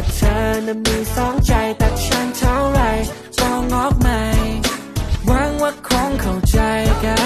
าเธอนั้นมีสองใจแต่ฉันเท่าไรลองออกใหม่หวังว่าคงเข้าใจกัน